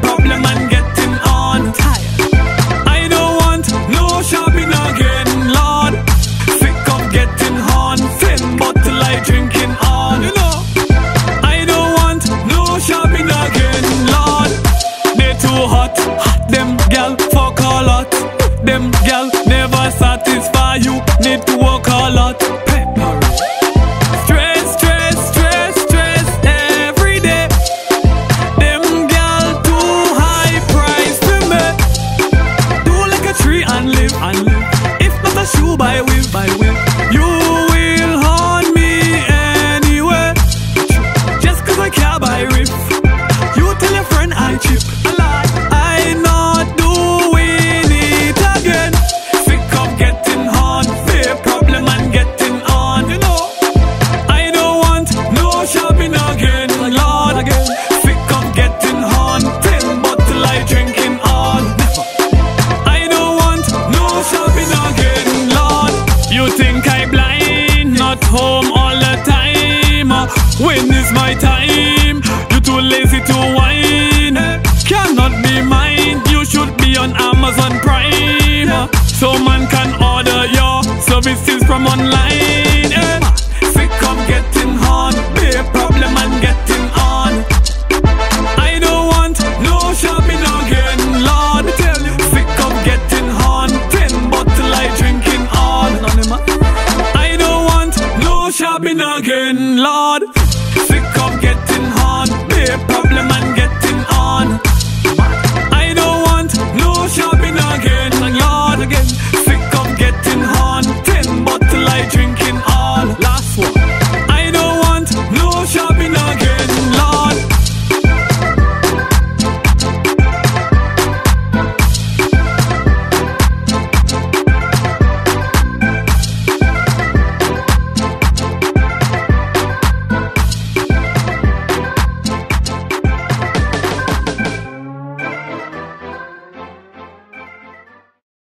problem and. I don't want no shabin again, Lord. Sick of getting hot, Thin bottle I drinking on. You know, I don't want no shabin again, Lord. They too hot. Them gal fuck. Them never satisfy you. Need to walk all. by will, by will. all the time. Uh, when is my time? You too lazy to whine. Uh, cannot be mine. You should be on Amazon Prime. Uh, so man can order your services from online. been again, Lord. Sick of getting.